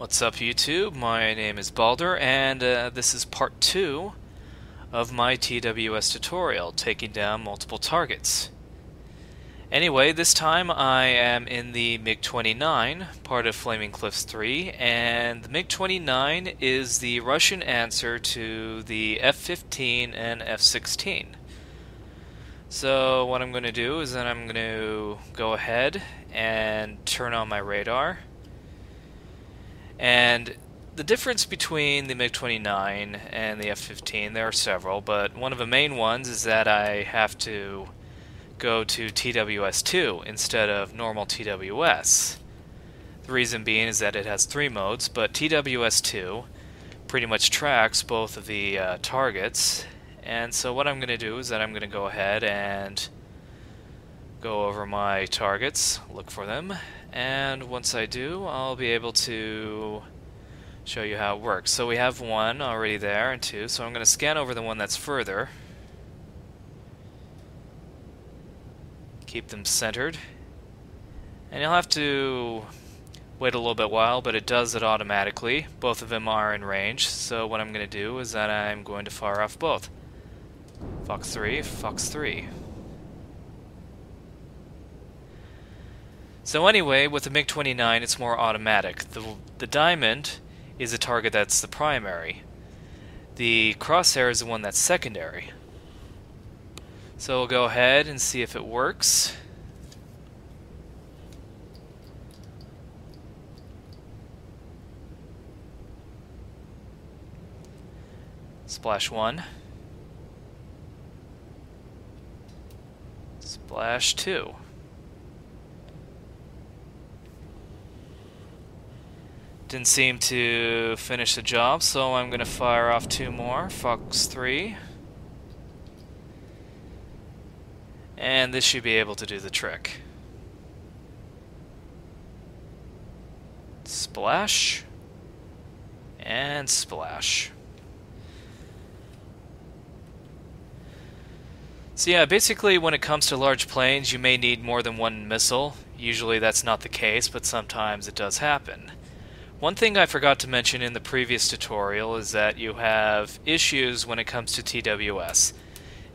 What's up YouTube? My name is Baldur and uh, this is part 2 of my TWS tutorial, taking down multiple targets. Anyway, this time I am in the MiG-29, part of Flaming Cliffs 3, and the MiG-29 is the Russian answer to the F-15 and F-16. So what I'm going to do is that I'm going to go ahead and turn on my radar and the difference between the MiG-29 and the F-15, there are several, but one of the main ones is that I have to go to TWS-2 instead of normal TWS. The reason being is that it has three modes, but TWS-2 pretty much tracks both of the uh, targets, and so what I'm going to do is that I'm going to go ahead and go over my targets, look for them, and once I do, I'll be able to show you how it works. So we have one already there, and two, so I'm going to scan over the one that's further. Keep them centered. And you'll have to wait a little bit while, but it does it automatically. Both of them are in range, so what I'm going to do is that I'm going to fire off both. Fox 3, Fox 3. So anyway, with the MiG-29, it's more automatic. The, the diamond is a target that's the primary. The crosshair is the one that's secondary. So we'll go ahead and see if it works. Splash 1. Splash 2. Didn't seem to finish the job, so I'm going to fire off two more. Fox 3. And this should be able to do the trick. Splash. And splash. So yeah, basically when it comes to large planes, you may need more than one missile. Usually that's not the case, but sometimes it does happen. One thing I forgot to mention in the previous tutorial is that you have issues when it comes to TWS.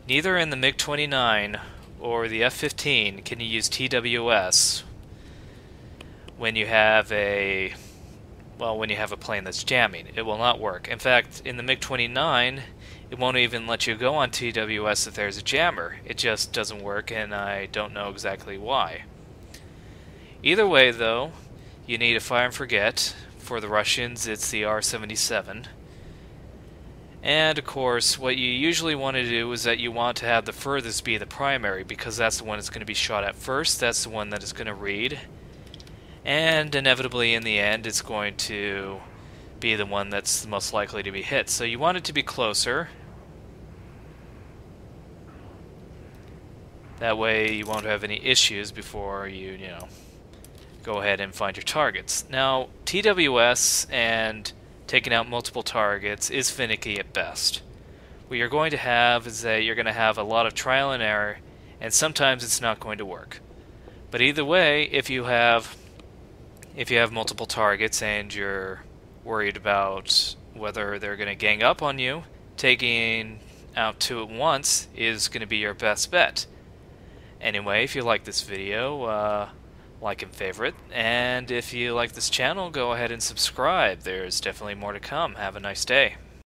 Neither in the MiG-29 or the F-15 can you use TWS when you have a well, when you have a plane that's jamming. It will not work. In fact, in the MiG-29, it won't even let you go on TWS if there's a jammer. It just doesn't work, and I don't know exactly why. Either way, though, you need a fire and forget, for the Russians, it's the R-77. And of course, what you usually want to do is that you want to have the furthest be the primary because that's the one that's going to be shot at first, that's the one that is going to read. And inevitably in the end it's going to be the one that's the most likely to be hit. So you want it to be closer. That way you won't have any issues before you, you know, go ahead and find your targets. Now, TWS and taking out multiple targets is finicky at best. What you're going to have is that you're going to have a lot of trial and error, and sometimes it's not going to work. But either way, if you have if you have multiple targets and you're worried about whether they're going to gang up on you, taking out two at once is going to be your best bet. Anyway, if you like this video, uh, like and favorite. And if you like this channel, go ahead and subscribe. There's definitely more to come. Have a nice day.